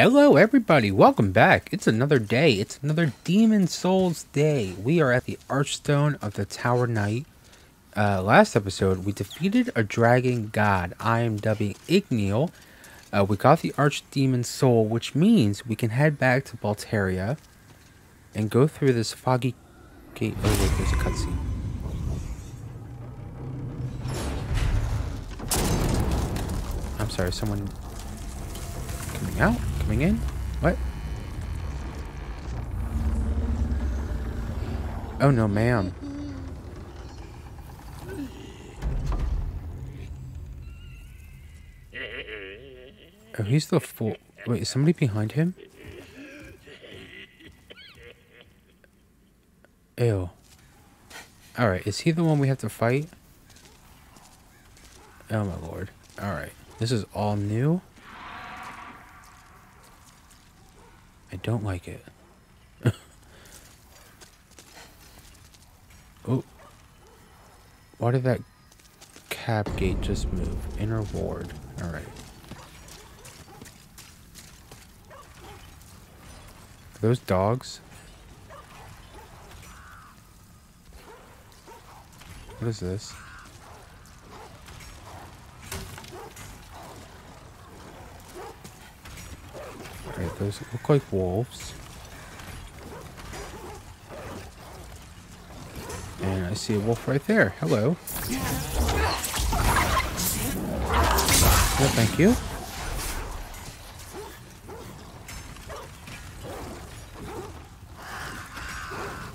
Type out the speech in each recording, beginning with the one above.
Hello, everybody. Welcome back. It's another day. It's another Demon Souls day. We are at the Archstone of the Tower Knight. Uh, last episode, we defeated a dragon god. I am dubbing Igneal. Uh, we got the Archdemon Soul, which means we can head back to Boletaria and go through this foggy gate. Oh, wait, there's a cutscene. I'm sorry, someone coming out? Coming in? What? Oh no, ma'am. Oh, he's the fool. Wait, is somebody behind him? Ew. Alright, is he the one we have to fight? Oh my lord. Alright. This is all new? I don't like it. oh. Why did that cab gate just move? Inner ward. Alright. Those dogs? What is this? Those look like wolves. And I see a wolf right there. Hello. Yeah, thank you.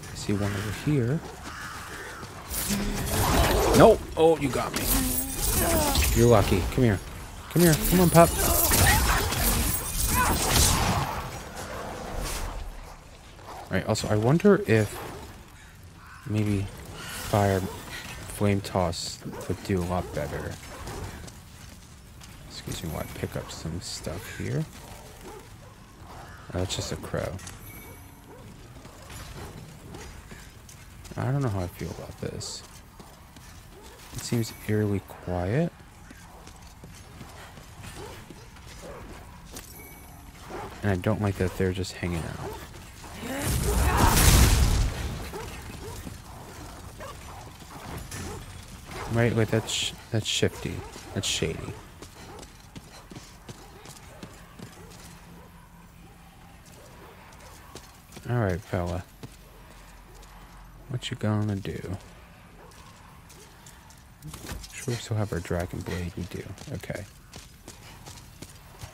I see one over here. No! Oh, you got me. You're lucky. Come here. Come here. Come on, pup. Also, I wonder if maybe fire flame toss would do a lot better. Excuse me while I pick up some stuff here. That's just a crow. I don't know how I feel about this. It seems eerily quiet. And I don't like that they're just hanging out. Right, wait, that's that's shifty. That's shady. Alright, fella. What you gonna do? Sure, we still have our dragon blade. We do. Okay.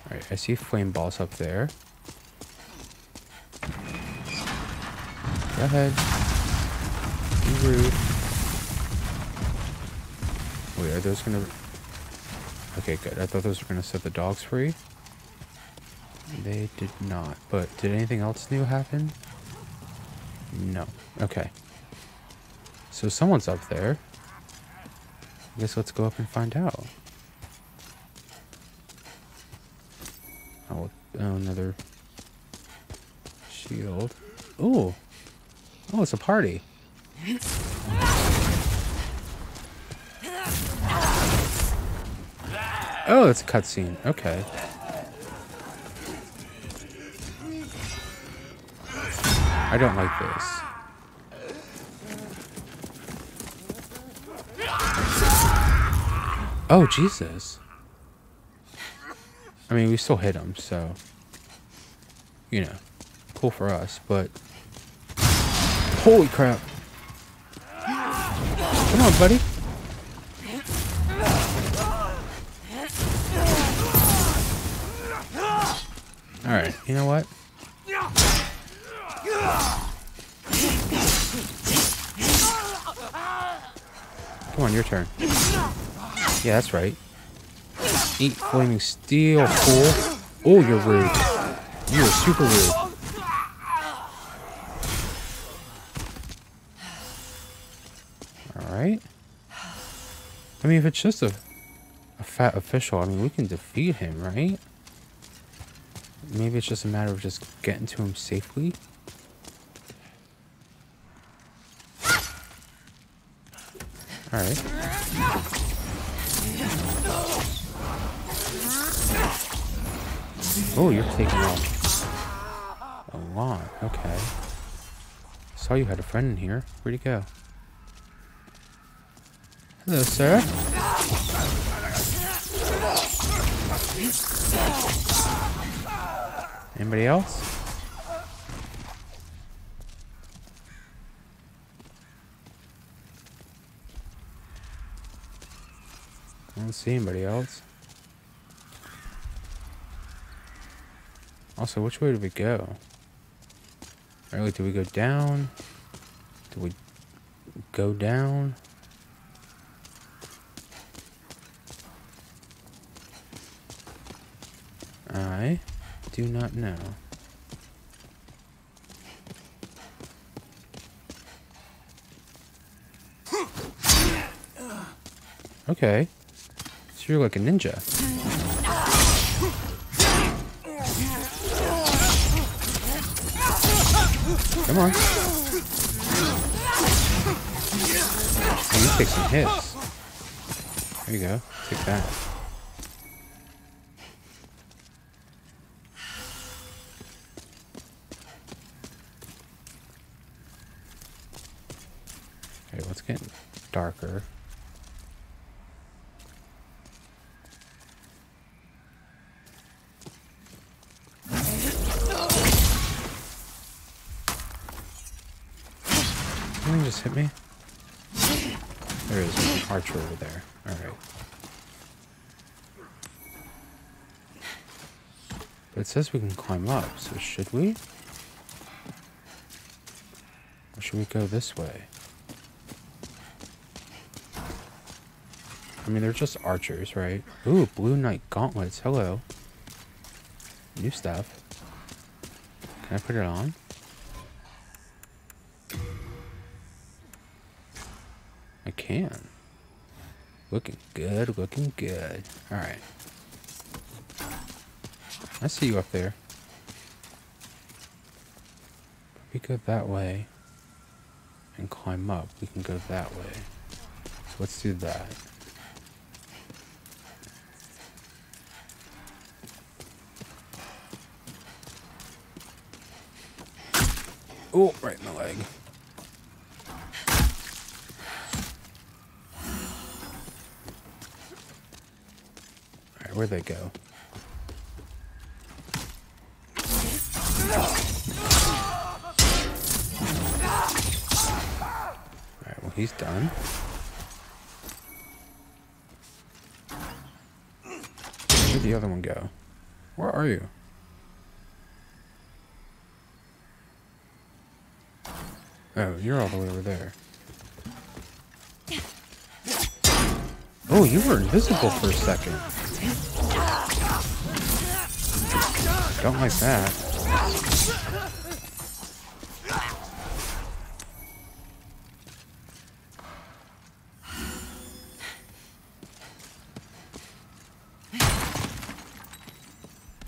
Alright, I see flame balls up there. Go ahead. Be rude. Wait, are those gonna... Okay, good. I thought those were gonna set the dogs free. They did not. But did anything else new happen? No. Okay. So someone's up there. I guess let's go up and find out. Oh, oh another shield. Ooh. Oh, it's a party. Oh, it's a cutscene. Okay. I don't like this. Oh, Jesus. I mean, we still hit him, so... You know, cool for us, but... Holy crap. Come on, buddy. Alright, you know what? Come on, your turn. Yeah, that's right. Eat flaming steel, fool. Oh, you're rude. You are super rude. Alright. I mean, if it's just a, a fat official, I mean, we can defeat him, right? Maybe it's just a matter of just getting to him safely. Alright. Oh, you're taking off a lot. Okay. Saw you had a friend in here. Where'd he go? Hello, sir. Anybody else? I don't see anybody else. Also, which way do we go? Really, do we go down? Do we go down? I do not know. Okay. So you're like a ninja. Come on. Oh, you take some hits. There you go. Take that. Okay, let's get darker. Something just hit me. There is an archer over there. Alright. But it says we can climb up, so should we? Or should we go this way? I mean, they're just archers, right? Ooh, Blue Knight Gauntlets. Hello. New stuff. Can I put it on? I can. Looking good, looking good. Alright. I see you up there. We go that way and climb up, we can go that way. So let's do that. Oh, right in the leg. Alright, where'd they go? He's done. Where'd the other one go? Where are you? Oh, you're all the way over there. Oh, you were invisible for a second. Don't like that.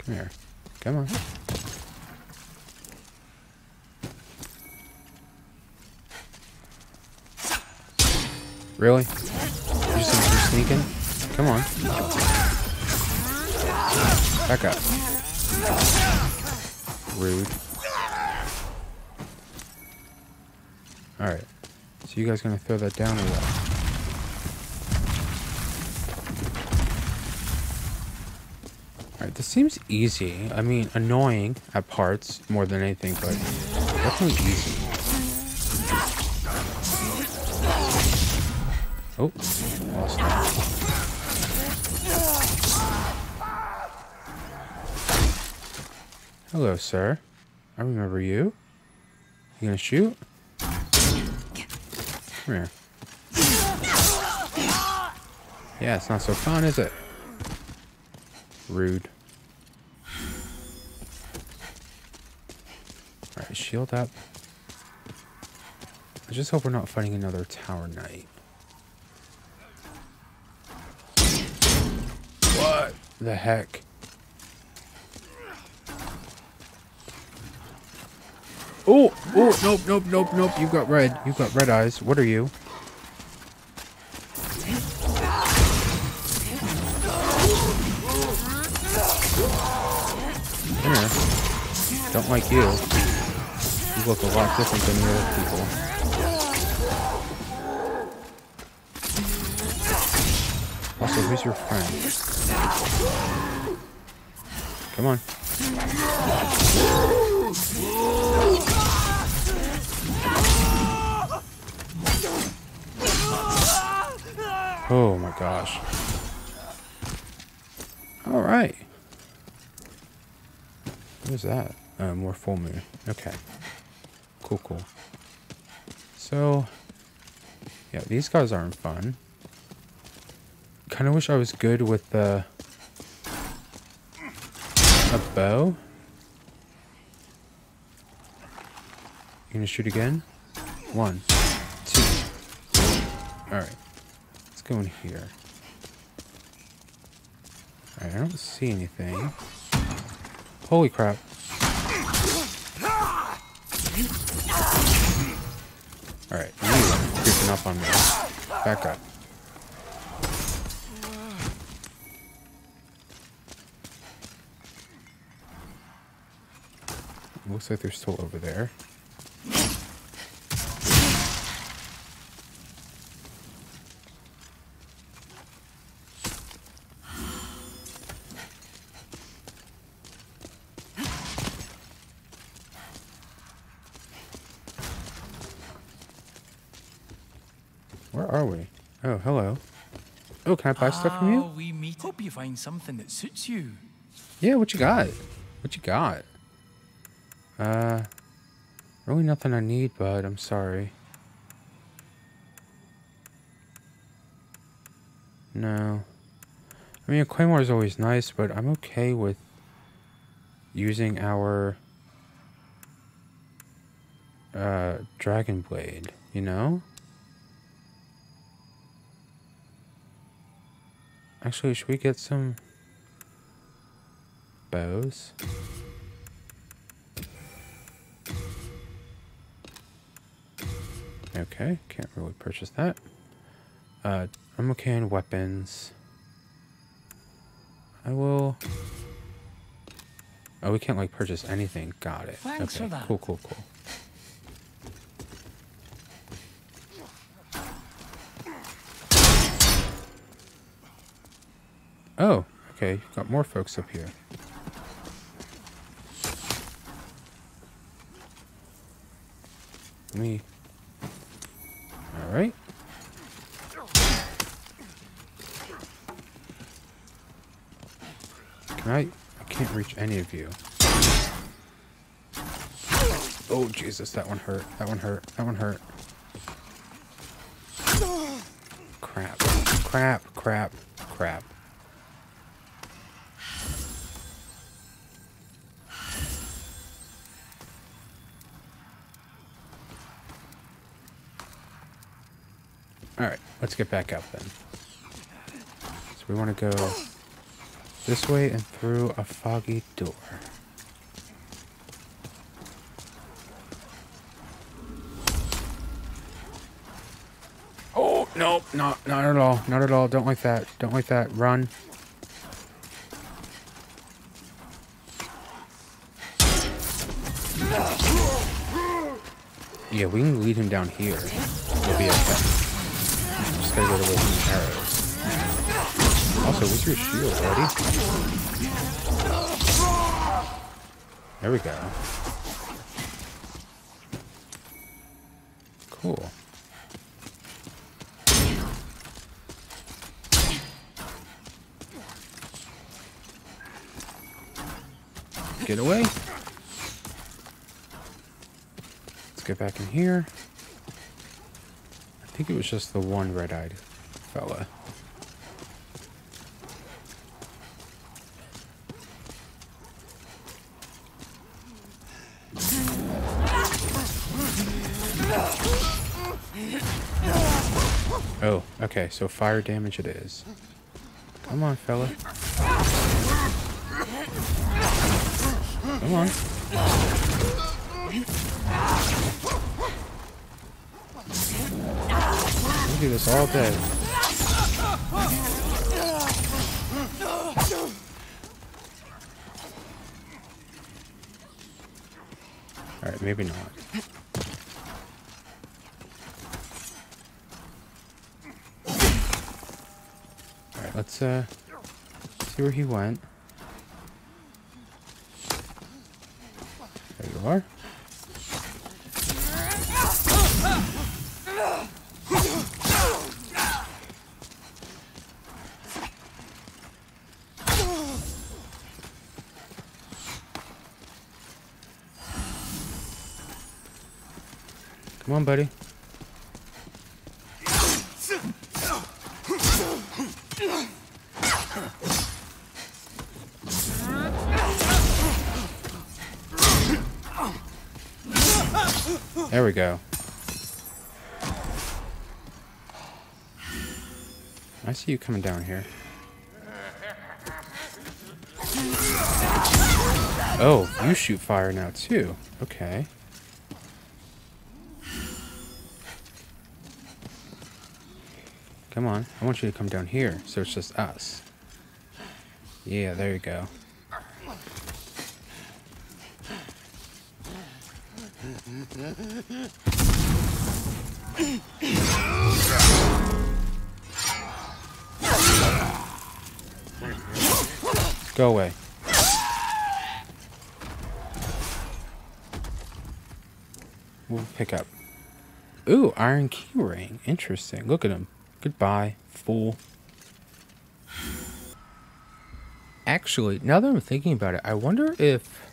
Come here. Come on. Really? You just you're sneaking? Come on. Back up. Rude. Alright. So you guys gonna throw that down or what? Alright, this seems easy. I mean, annoying at parts more than anything, but definitely easy. Oh, lost. Hello, sir. I remember you. You gonna shoot? Come here. Yeah, it's not so fun, is it? Rude. Alright, shield up. I just hope we're not fighting another tower knight. The heck? Oh, oh, nope, nope, nope, nope. You've got red. You've got red eyes. What are you? Don't like you. You look a lot different than the other people. Also, who's your friend? Come on. Oh my gosh. Alright. What is that? Uh, more full moon. Okay. Cool, cool. So, yeah, these guys aren't fun. Kind of wish I was good with the... A bow? You gonna shoot again? One, two. Alright. Let's go in here. Alright, I don't see anything. Holy crap. Alright, you creeping up on me. Back up. Looks like they're still over there. Where are we? Oh, hello. Oh, can I buy stuff from you? Ah, we meet. Hope you find something that suits you. Yeah, what you got? What you got? Uh, really nothing I need, bud. I'm sorry. No. I mean, a claymore is always nice, but I'm okay with using our uh, dragon blade, you know? Actually, should we get some bows? Okay, can't really purchase that. Uh, I'm okay on weapons. I will... Oh, we can't, like, purchase anything. Got it. Thanks okay, for that. cool, cool, cool. Oh, okay. You've got more folks up here. Me. Alright. Can I? I can't reach any you. Oh, Jesus. That one hurt. That one hurt. That one hurt. Crap. Crap. Crap. Crap. Alright, let's get back up then. So we want to go this way and through a foggy door. Oh, no, not, not at all. Not at all. Don't like that. Don't like that. Run. Yeah, we can lead him down here. We'll be okay. Just gotta get away from the arrows. Also, what's your shield, buddy? There we go. Cool. Get away. Let's get back in here. I think it was just the one red-eyed fella. Okay, so fire damage it is. Come on, fella. Come on. We do this all day. Alright, maybe not. Alright, uh see where he went. There you are. Come on, buddy. We go. I see you coming down here. Oh, you shoot fire now too. Okay. Come on. I want you to come down here so it's just us. Yeah, there you go. Go away. We'll pick up. Ooh, iron key ring. Interesting. Look at him. Goodbye, fool. Actually, now that I'm thinking about it, I wonder if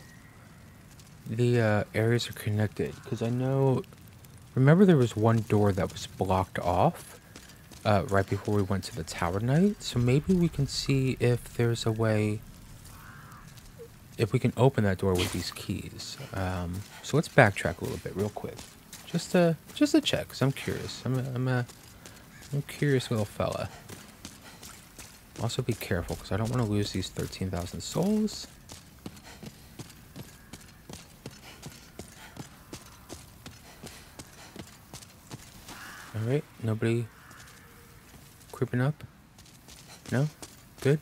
the uh, areas are connected. Because I know... Remember there was one door that was blocked off uh, right before we went to the Tower Knight? So maybe we can see if there's a way... If we can open that door with these keys. Um, so let's backtrack a little bit real quick. Just to, just to check, because I'm curious. I'm a, I'm a I'm a curious little fella. Also be careful, because I don't want to lose these 13,000 souls. Alright, nobody creeping up? No? Good?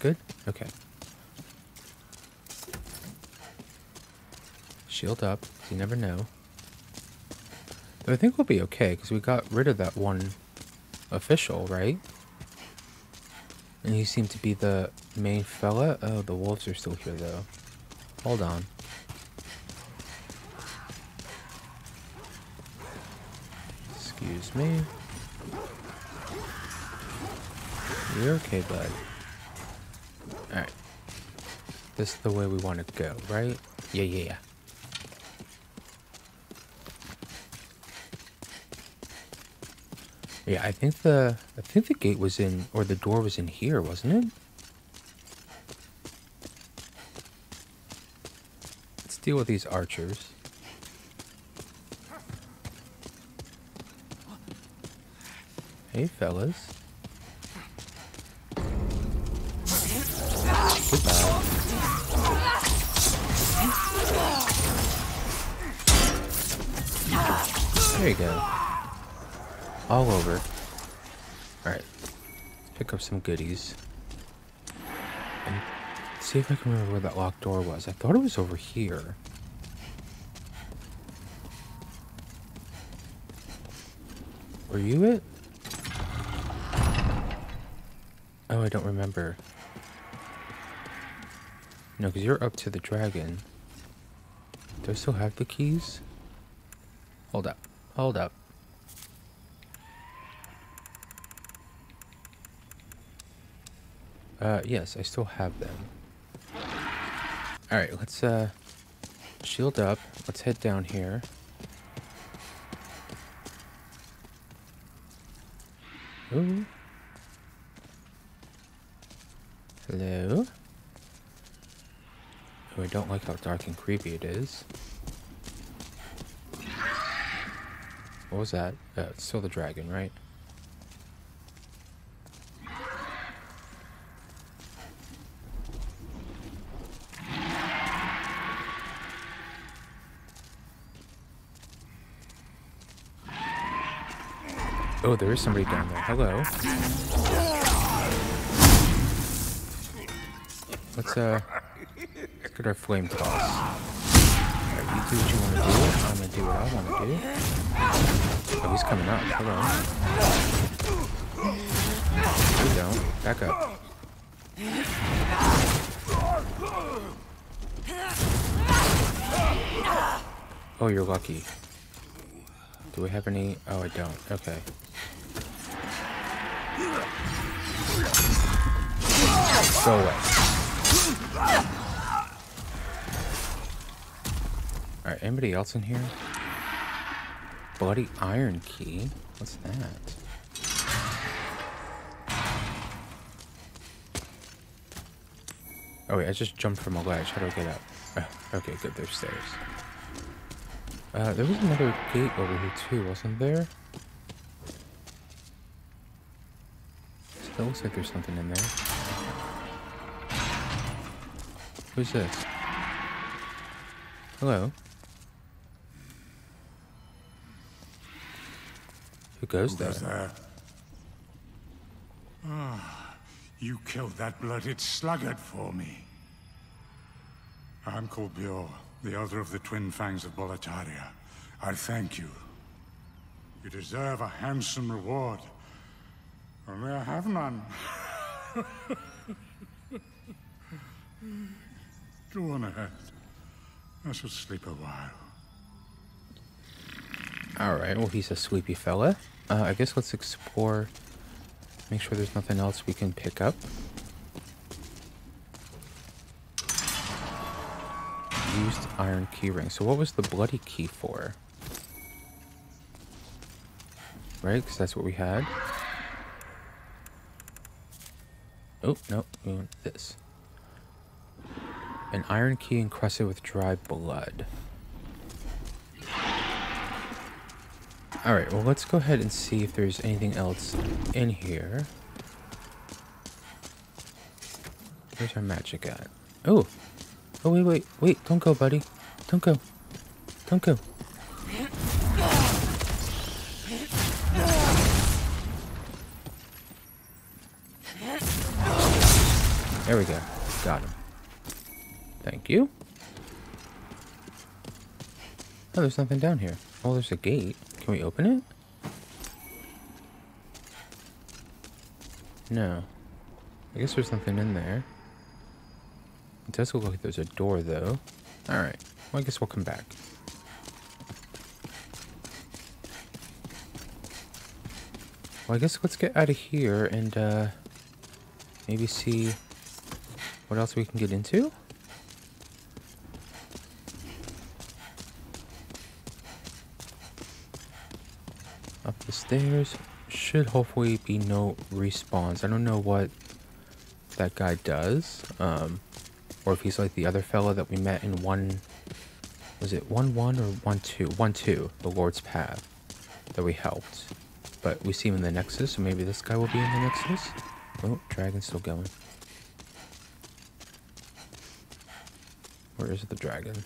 Good? Okay. Shield up, you never know. But I think we'll be okay, because we got rid of that one official, right? And he seemed to be the main fella. Oh, the wolves are still here, though. Hold on. Excuse me. You're okay, bud. Alright. This is the way we want to go, right? Yeah, yeah, yeah. Yeah, I think the I think the gate was in or the door was in here, wasn't it? Let's deal with these archers. Hey fellas. Goodbye. There you go. All over. Alright. Pick up some goodies. And see if I can remember where that locked door was. I thought it was over here. Were you it? Oh, I don't remember. No, because you're up to the dragon. Do I still have the keys? Hold up. Hold up. Uh, yes, I still have them. Alright, let's, uh, shield up. Let's head down here. Ooh. Hello? Oh, I don't like how dark and creepy it is. What was that? Uh, it's still the dragon, right? Oh, there is somebody down there. Hello. Let's, uh, let's get our flame toss. Alright, you do what you want to do. I'm gonna do what I want to do. Oh, he's coming up. Hold on. We don't. Back up. Oh, you're lucky. Do we have any? Oh, I don't. Okay. Go away. Alright, anybody else in here? Bloody iron key? What's that? Oh wait, I just jumped from a ledge. How do I get up? Oh, okay, good, there's stairs. Uh, there was another gate over here too, wasn't there? Still looks like there's something in there. Who's this? Hello? Who goes Who there? there? Ah, you killed that blooded sluggard for me. I'm Biorr, the elder of the Twin Fangs of Boletaria. I thank you. You deserve a handsome reward. Only I have none. Go on ahead. I shall sleep a while. Alright, well he's a sleepy fella. Uh, I guess let's explore. Make sure there's nothing else we can pick up. Used iron keyring. So what was the bloody key for? Right, because that's what we had. Oh, no, we want this. An iron key encrusted with dry blood. Alright, well let's go ahead and see if there's anything else in here. Where's our magic at? Oh! Oh, wait, wait, wait, don't go, buddy. Don't go. Don't go. There we go. Got him. Thank you. Oh, there's nothing down here. Oh, there's a gate. Can we open it? No. I guess there's nothing in there. It does look like there's a door, though. Alright. Well, I guess we'll come back. Well, I guess let's get out of here and, uh... Maybe see what else we can get into? Up the stairs. Should hopefully be no respawns. I don't know what that guy does. Um, or if he's like the other fella that we met in one... Was it 1-1 or 1-2? 1-2, the Lord's Path, that we helped. But we see him in the Nexus, so maybe this guy will be in the Nexus? Oh, dragon's still going. Where is the dragon?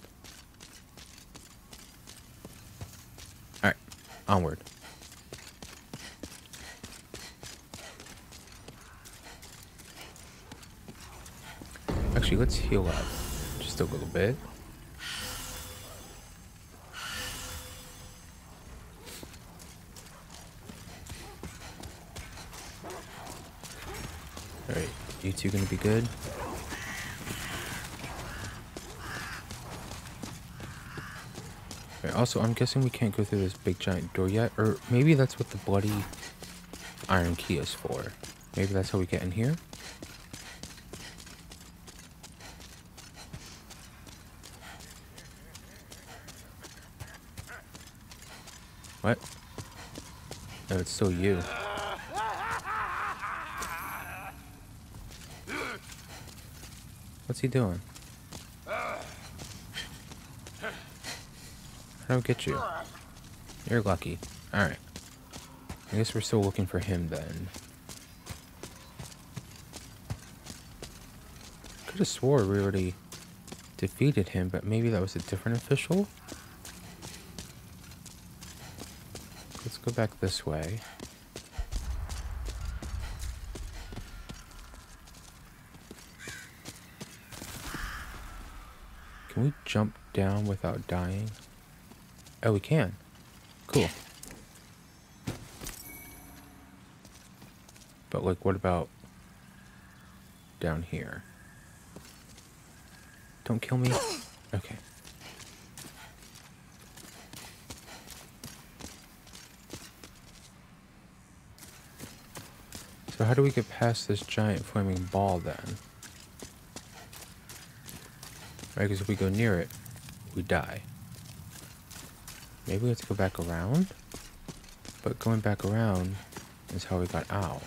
Alright, onward. Actually, let's heal up just a little bit. Alright, you two gonna be good? Alright, also, I'm guessing we can't go through this big giant door yet, or maybe that's what the bloody iron key is for. Maybe that's how we get in here? What? No, it's still you. What's he doing? I get you? You're lucky. Alright. I guess we're still looking for him then. Could have swore we already defeated him, but maybe that was a different official? Let's go back this way. Can we jump down without dying? Oh, we can. Cool. But, like, what about down here? Don't kill me. Okay. So how do we get past this giant flaming ball then? Right, because if we go near it, we die. Maybe we have to go back around? But going back around is how we got out.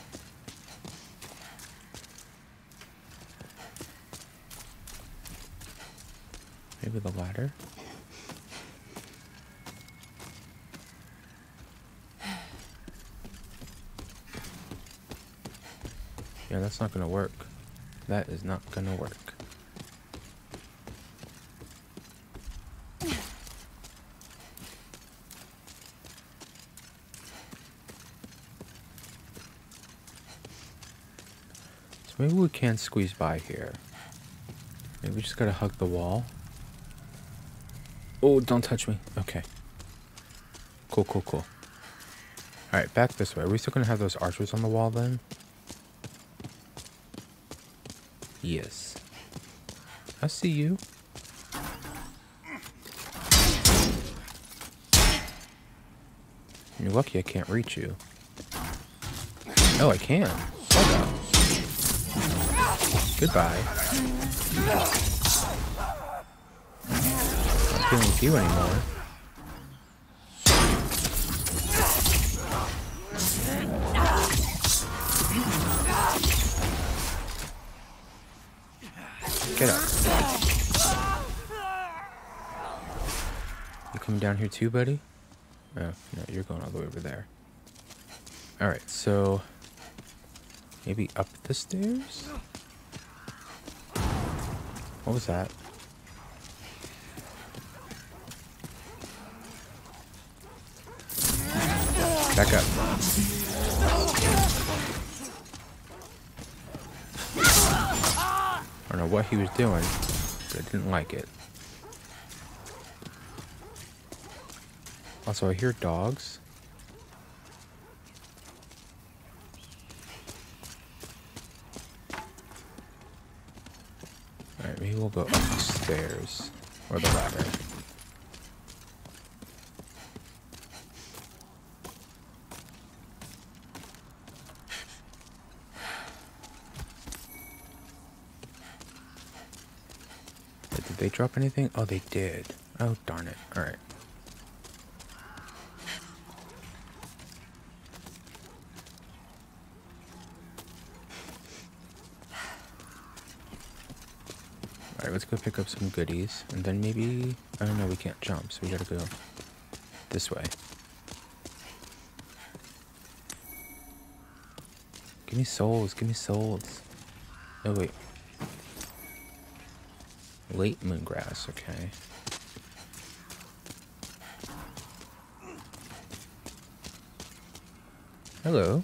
Maybe the ladder? Yeah, that's not gonna work. That is not gonna work. So maybe we can squeeze by here. Maybe we just gotta hug the wall. Oh, don't touch me. Okay. Cool, cool, cool. Alright, back this way. Are we still gonna have those archers on the wall then? Yes. I see you. You're lucky I can't reach you. Oh, I can. Goodbye. Not dealing with you anymore. Get up. You coming down here too, buddy? Oh, no, you're going all the way over there. Alright, so... Maybe up the stairs? What was that? Back up. Don't know what he was doing, but I didn't like it. Also, I hear dogs. Alright, maybe we'll go upstairs. Or the ladder. They drop anything? Oh, they did. Oh, darn it. Alright. Alright, let's go pick up some goodies. And then maybe... I don't know, we can't jump, so we gotta go this way. Give me souls, give me souls. Oh, wait. Late moongrass, okay. Hello.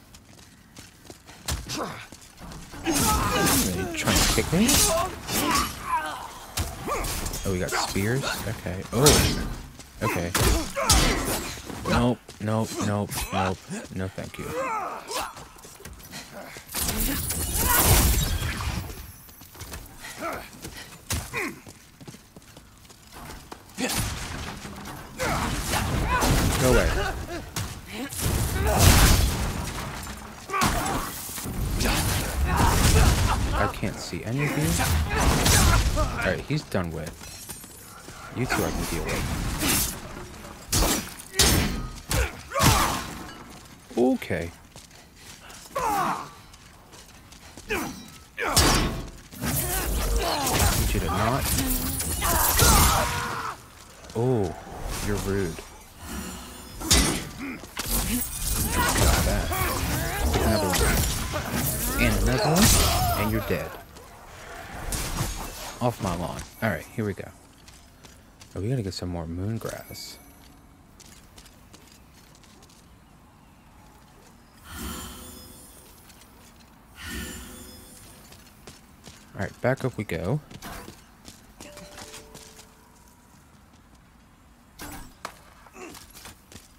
Trying to kick me? Oh, we got spears? Okay. Oh. Okay. Nope, nope, nope, nope. No thank you. Go away. I can't see any of you. Alright, he's done with. You two I can deal with. Okay. Need you to not. Oh, you're rude. we go. Oh, we gotta get some more moon grass. Alright, back up we go.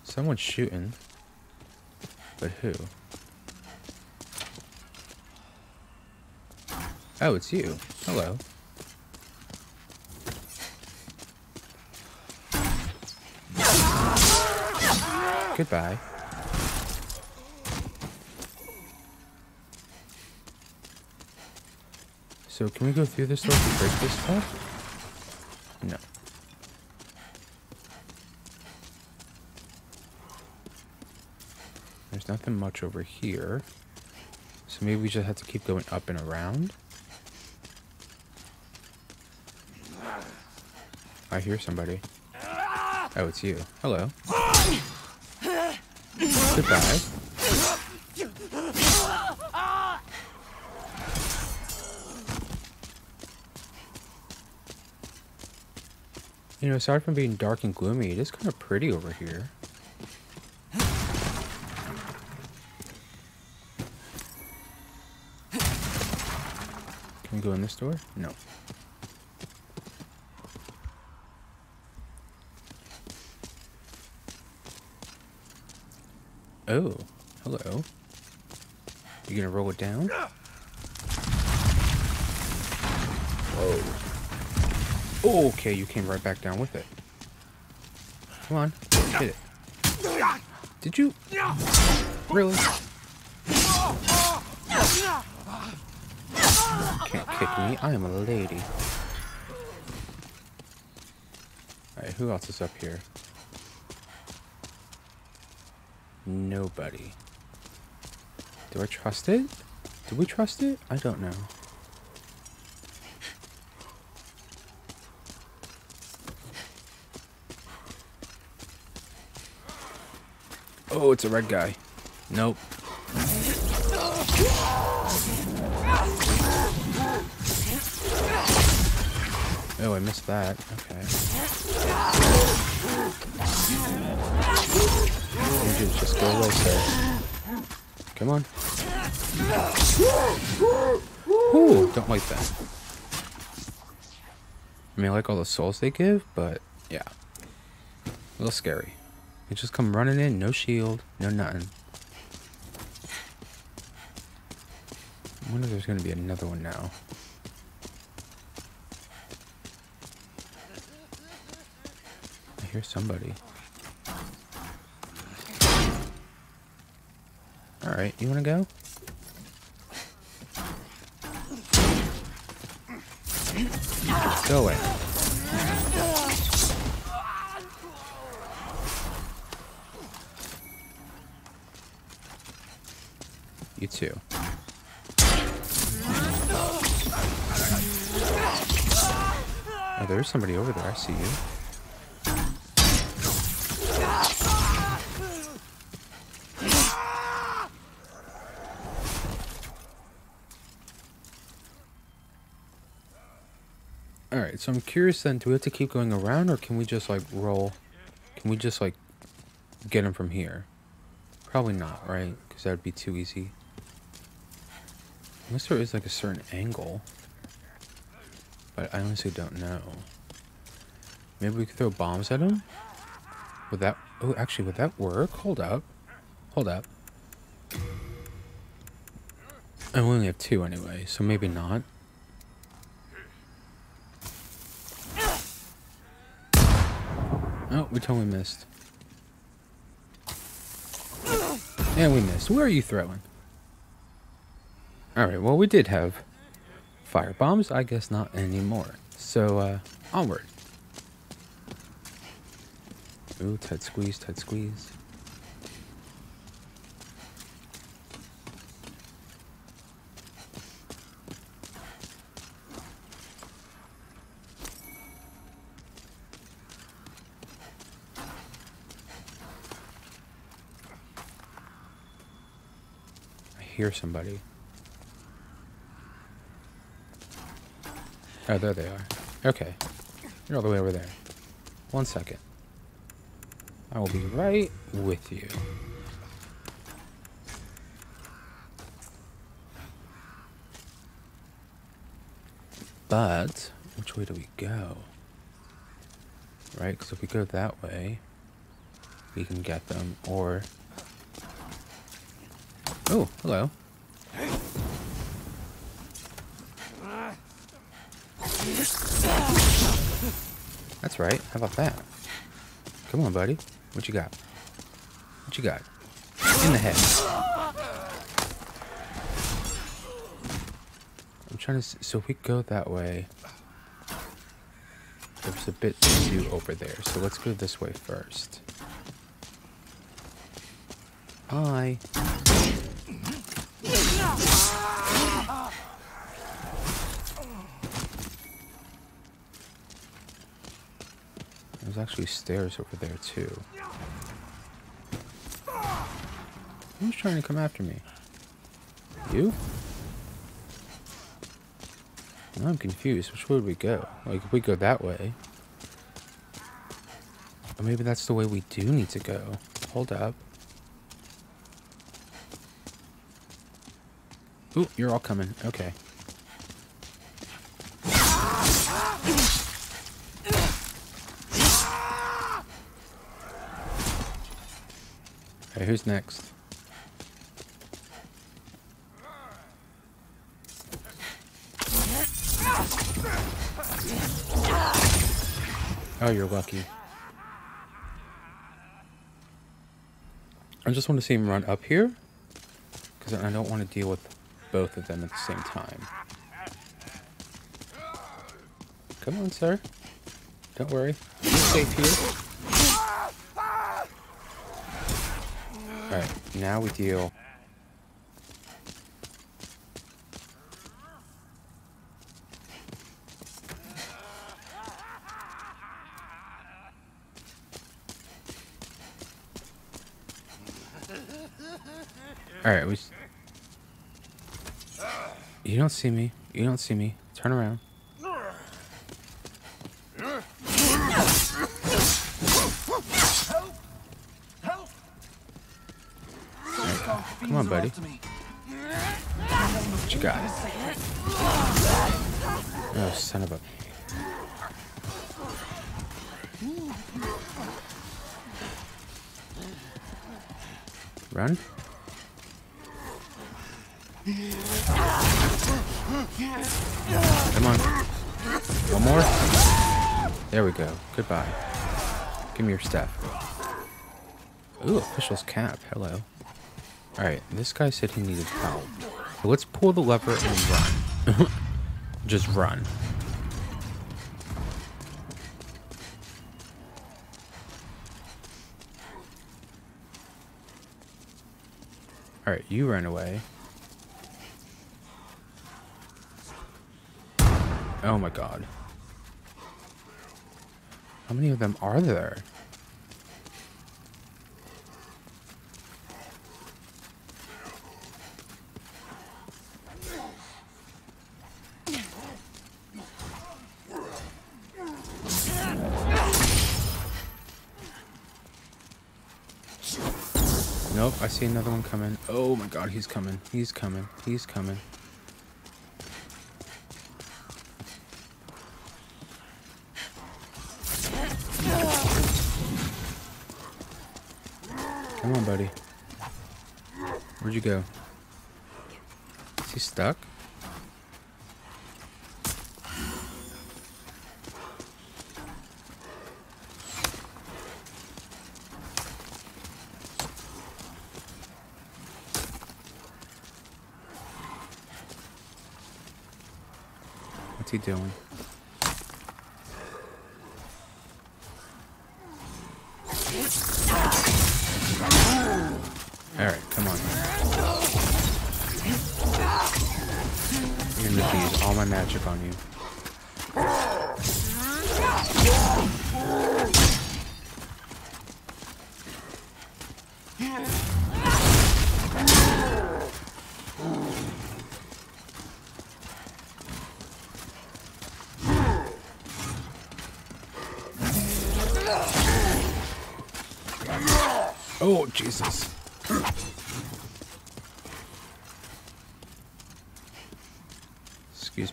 Someone's shooting. But who? Oh, it's you. Hello. Goodbye. So can we go through this door to break this stuff? No. There's nothing much over here. So maybe we just have to keep going up and around. I hear somebody. Oh, it's you. Hello. Goodbye. You know, aside from being dark and gloomy, it is kind of pretty over here. Can we go in this door? No. Oh, hello. You gonna roll it down? Whoa. Okay, you came right back down with it. Come on, hit it. Did you? Really? Can't kick me. I am a lady. Alright, who else is up here? Nobody. Do I trust it? Do we trust it? I don't know. Oh, it's a red guy. Nope. Oh, I missed that. Okay. Just, go away, sir. Come on. Ooh, don't like that. I mean, I like all the souls they give, but yeah. A little scary. They just come running in, no shield, no nothing. I wonder if there's gonna be another one now. Hear somebody. Alright, you wanna go? Go away. You too. Oh, there's somebody over there. I see you. Alright, so I'm curious then, do we have to keep going around or can we just like roll? Can we just like get him from here? Probably not, right? Because that would be too easy. Unless there is like a certain angle. But I honestly don't know. Maybe we could throw bombs at him? Would that... Oh, actually, would that work? Hold up. Hold up. I only have two anyway, so maybe not. Oh, we totally missed. And we missed. Where are you throwing? Alright, well we did have fire bombs. I guess not anymore. So, uh, onward. Ooh, tight squeeze, tight squeeze. I hear somebody. Oh, there they are. Okay. You're all the way over there. One second. I will be right with you. But, which way do we go? Right, because if we go that way... we can get them, or... Oh, hello. That's right. How about that? Come on, buddy. What you got? What you got? In the head. I'm trying to... So if we go that way... There's a bit to do over there. So let's go this way first. Hi. There's actually stairs over there too. Who's trying to come after me? You? I'm confused. Which way would we go? Like, if we go that way... Or maybe that's the way we do need to go. Hold up. Ooh, you're all coming. Okay. Okay, who's next? Oh, you're lucky. I just want to see him run up here. Because I don't want to deal with both of them at the same time. Come on, sir. Don't worry. Safe here. Alright, now we deal... Alright, we... You don't see me. You don't see me. Turn around. Buddy. What you got? Oh, son of a... Run. Come on. One more. There we go. Goodbye. Give me your stuff. Ooh, official's cap. Hello. Alright, this guy said he needed help. Let's pull the lever and run. Just run. Alright, you ran away. Oh my god. How many of them are there? I see another one coming. Oh my god, he's coming. He's coming. He's coming. Come on, buddy. Where'd you go? Is he stuck? Doing? Alright, come on. You're gonna use all my magic on you.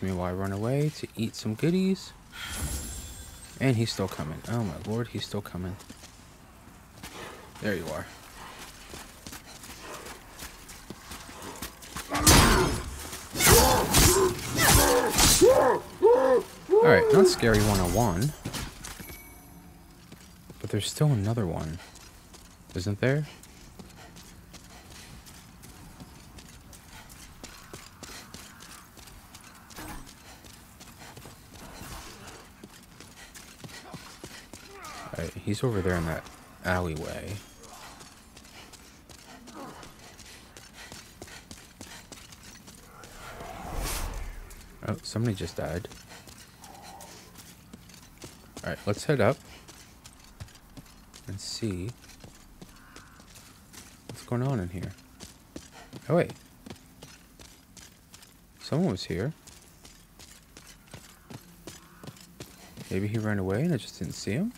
Me while I run away to eat some goodies. And he's still coming. Oh my lord, he's still coming. There you are. Alright, not scary 101. But there's still another one. Isn't there? Alright, he's over there in that alleyway. Oh, somebody just died. Alright, let's head up and see what's going on in here. Oh, wait. Someone was here. Maybe he ran away and I just didn't see him?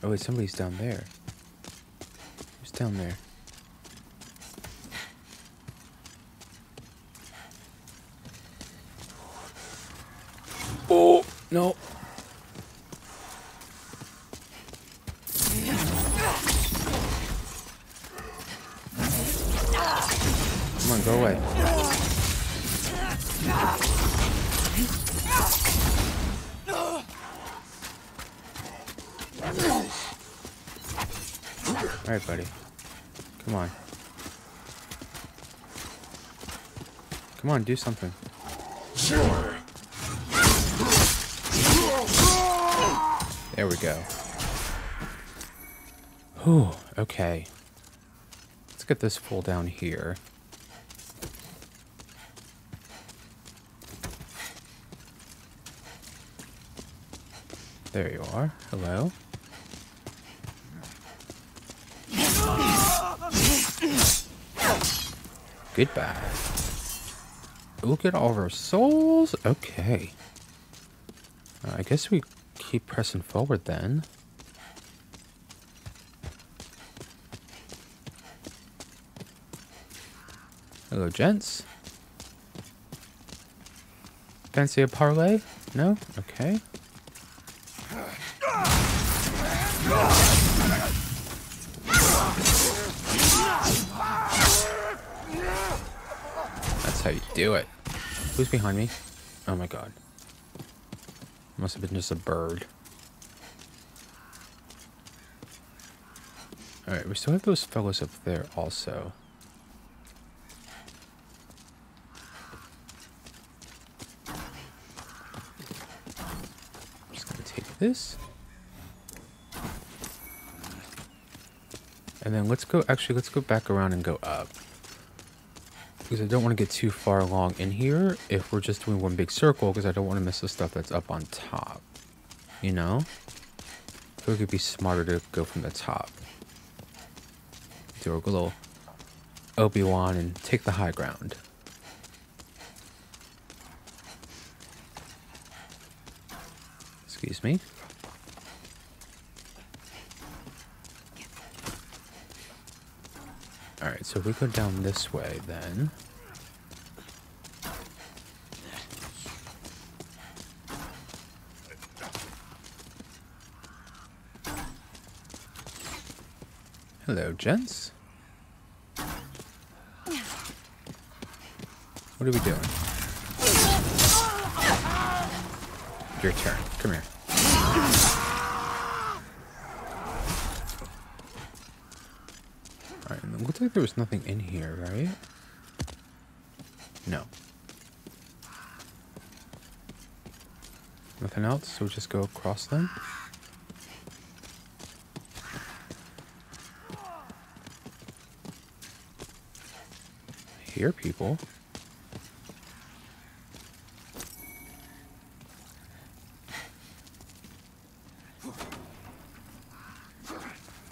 Oh, wait, somebody's down there. Who's down there? Oh, no. Come on, go away. Alright, buddy. Come on. Come on, do something. There we go. Whew, okay. Let's get this fool down here. There you are. Hello. Goodbye. Look at all of our souls. Okay. Uh, I guess we keep pressing forward then. Hello, gents. Fancy a parlay? No? Okay. Do it. Who's behind me? Oh my god. Must have been just a bird. Alright, we still have those fellows up there also. Just gonna take this. And then let's go, actually, let's go back around and go up. Because I don't want to get too far along in here if we're just doing one big circle, because I don't want to miss the stuff that's up on top. You know? I feel like it'd be smarter to go from the top. Do a little Obi-Wan and take the high ground. Excuse me. Alright, so we go down this way then. Hello, gents. What are we doing? Your turn. Come here. Like there was nothing in here, right? No. Nothing else, so we just go across them? I hear people.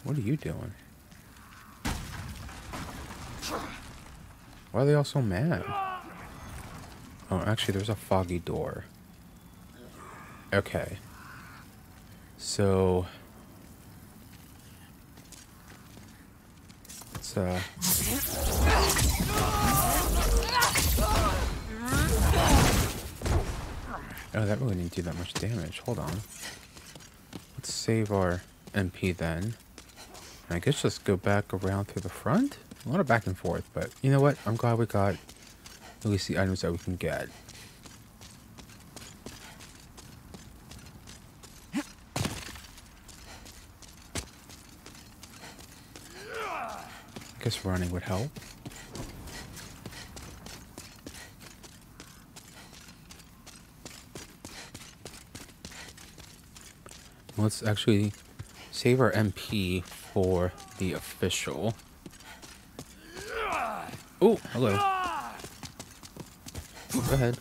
What are you doing? Why are they all so mad? Oh, actually, there's a foggy door. Okay. So... Let's, uh... Oh, that really didn't do that much damage. Hold on. Let's save our MP then. I guess just go back around through the front. A lot of back and forth, but you know what? I'm glad we got at least the items that we can get. I guess running would help. Let's actually save our MP for the official. Oh, hello. Go ahead.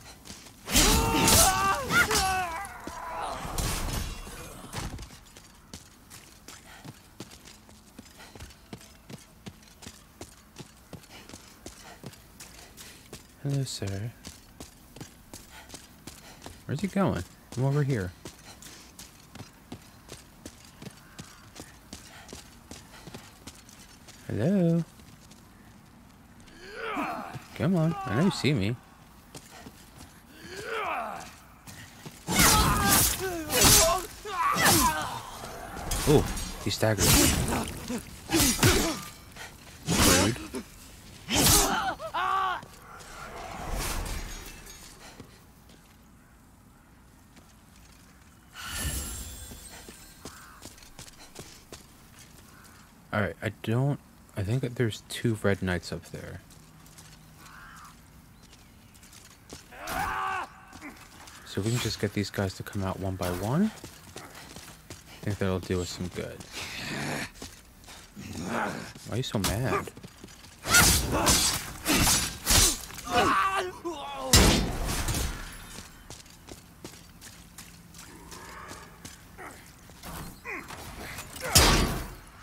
Hello, sir. Where's he going? I'm over here. Hello? Come on. I know you see me. Oh, he staggered. Rude. Alright, I don't... I think that there's two red knights up there. So we can just get these guys to come out one by one. I think that'll do us some good. Why are you so mad?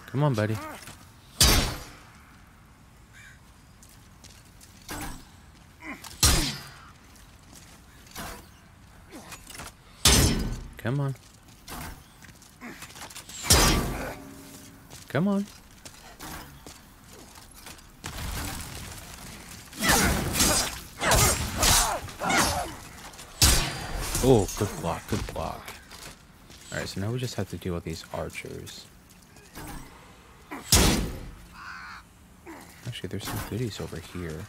Come on, buddy. Come on. Come on. Oh, good block, good block. Alright, so now we just have to deal with these archers. Actually, there's some goodies over here.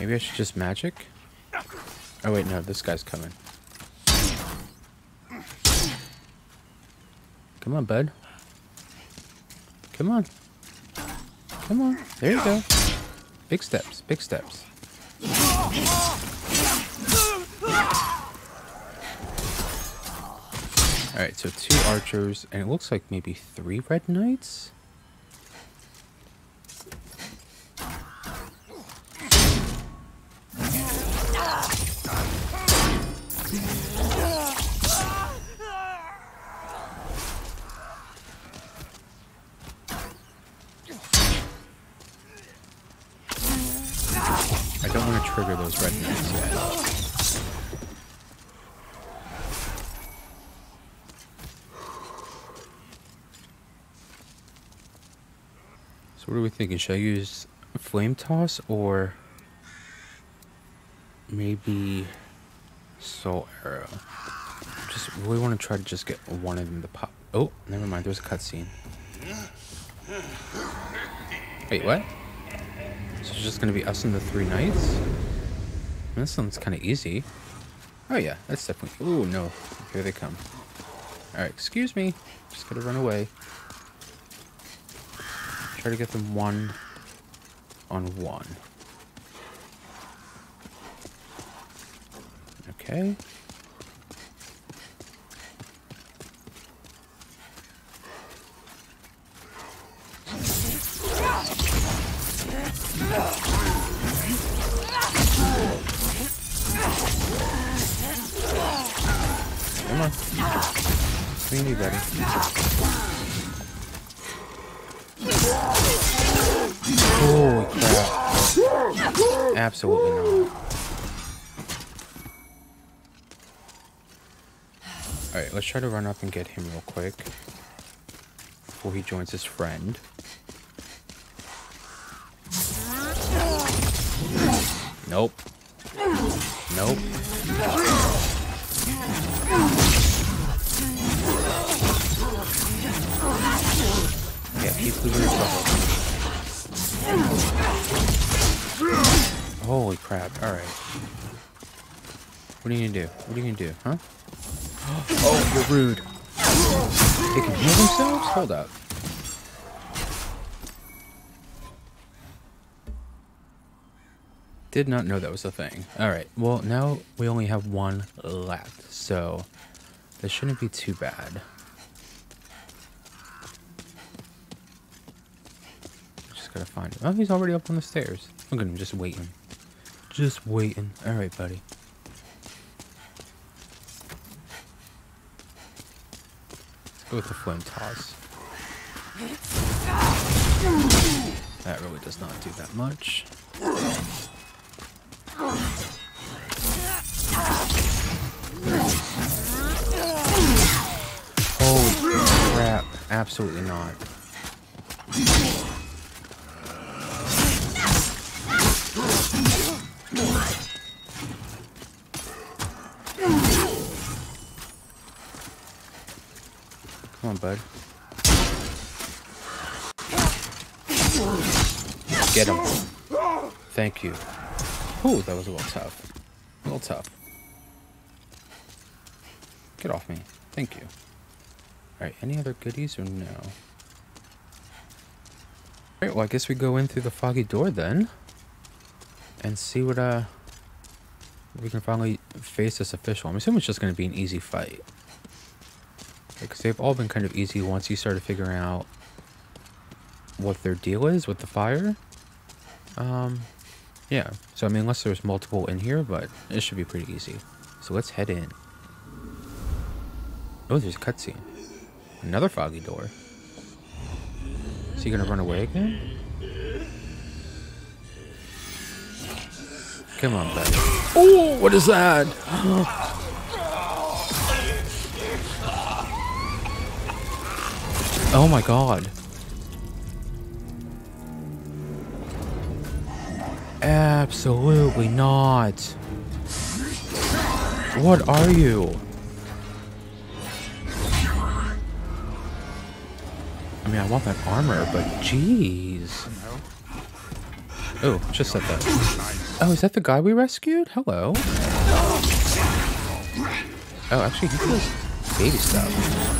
Maybe I should just magic? Oh wait, no, this guy's coming. Come on, bud. Come on. Come on. There you go. Big steps, big steps. Alright, so two archers, and it looks like maybe three red knights? Those. So what are we thinking? Should I use flame toss or maybe soul arrow? Just really want to try to just get one of them to pop. Oh, never mind. There's a cutscene. Wait, what? So it's just gonna be us and the three knights? This one's kind of easy. Oh yeah, that's definitely. Oh no, here they come. All right, excuse me. Just gotta run away. Try to get them one on one. Okay. You need, buddy? Holy crap. Absolutely not. Alright, let's try to run up and get him real quick. Before he joins his friend. Nope. Nope. Moving yourself Holy crap. Alright. What are you gonna do? What are you gonna do, huh? Oh, you're rude. They can heal themselves? Hold up. Did not know that was a thing. Alright, well, now we only have one left, so this shouldn't be too bad. Gotta find him. Oh, he's already up on the stairs. Look at him, just waiting. Just waiting. Alright, buddy. Let's go with the flame toss. That really does not do that much. Holy crap. Absolutely not. Bud. Get him. Thank you. Ooh, that was a little tough. A little tough. Get off me. Thank you. Alright, any other goodies or no? Alright, well I guess we go in through the foggy door then. And see what uh we can finally face this official. I'm assuming it's just gonna be an easy fight. Because they've all been kind of easy once you started figuring out what their deal is with the fire. Um yeah, so I mean, unless there's multiple in here, but it should be pretty easy. So let's head in. Oh, there's a cutscene. Another foggy door. Is he gonna run away again? Come on, buddy. Oh, what is that? Oh my god. Absolutely not. What are you? I mean, I want that armor, but jeez. Oh, just said that. Oh, is that the guy we rescued? Hello. Oh, actually, he does baby stuff.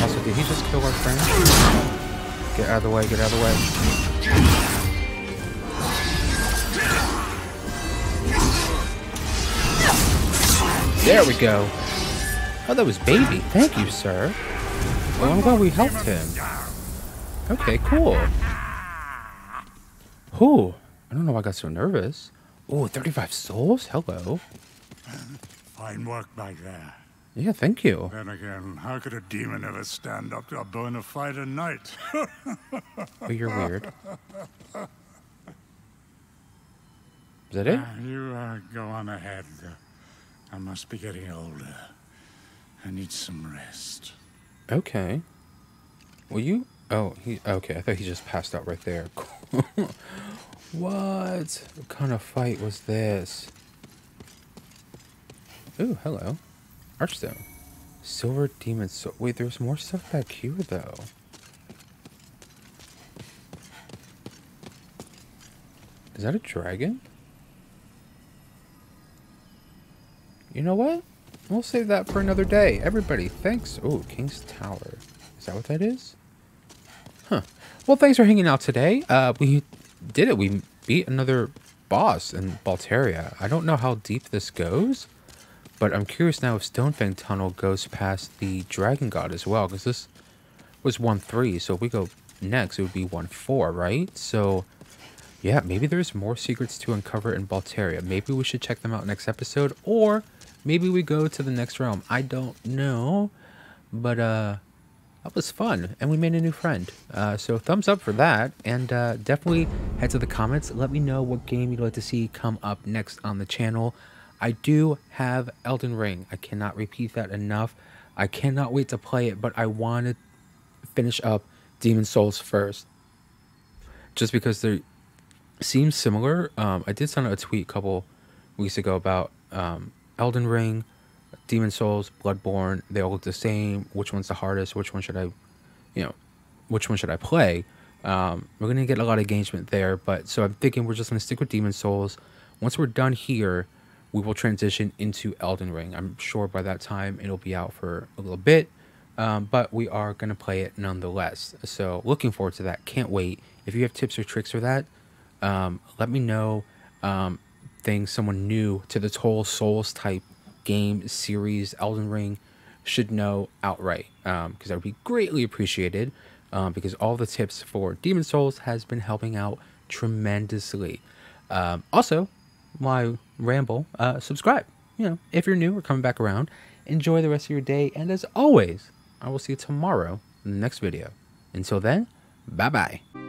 Also, did he just kill our friend? Get out of the way, get out of the way. There we go. Oh, that was baby. Thank you, sir. Well, I'm glad we helped him. Okay, cool. Ooh, I don't know why I got so nervous. Oh, 35 souls? Hello. Fine work back there. Yeah, thank you. Then again, how could a demon ever stand up to a bona fide knight? Oh, you're weird. Is that it? Uh, you uh, go on ahead. I must be getting older. I need some rest. Okay. Well, you... Oh, he... Okay, I thought he just passed out right there. what? What kind of fight was this? Ooh, hello. Archstone. Silver Demon so Wait, there's more stuff back here, though. Is that a dragon? You know what? We'll save that for another day. Everybody, thanks. Oh, King's Tower. Is that what that is? Huh. Well, thanks for hanging out today. Uh, we did it. We beat another boss in Boletaria. I don't know how deep this goes, but I'm curious now if Stonefang Tunnel goes past the Dragon God as well, because this was 1-3, so if we go next, it would be 1-4, right? So, yeah, maybe there's more secrets to uncover in Boletaria. Maybe we should check them out next episode, or maybe we go to the next realm. I don't know, but, uh, that was fun and we made a new friend. Uh, so thumbs up for that and uh, definitely head to the comments let me know what game you'd like to see come up next on the channel. I do have elden ring. I cannot repeat that enough. I cannot wait to play it but i want to finish up demon souls first. Just because they seem similar. Um, i did send out a tweet a couple weeks ago about um, elden ring Demon Souls, Bloodborne, they all look the same. Which one's the hardest? Which one should I, you know, which one should I play? Um, we're gonna get a lot of engagement there, but so I'm thinking we're just gonna stick with Demon Souls. Once we're done here, we will transition into Elden Ring. I'm sure by that time it'll be out for a little bit, um, but we are gonna play it nonetheless. So looking forward to that. Can't wait. If you have tips or tricks for that, um, let me know. Um, things someone new to this whole Souls type game series Elden Ring should know outright because um, that would be greatly appreciated um, because all the tips for Demon Souls has been helping out tremendously. Um, also, my ramble, uh, subscribe. You know, if you're new or coming back around, enjoy the rest of your day. And as always, I will see you tomorrow in the next video. Until then, bye bye.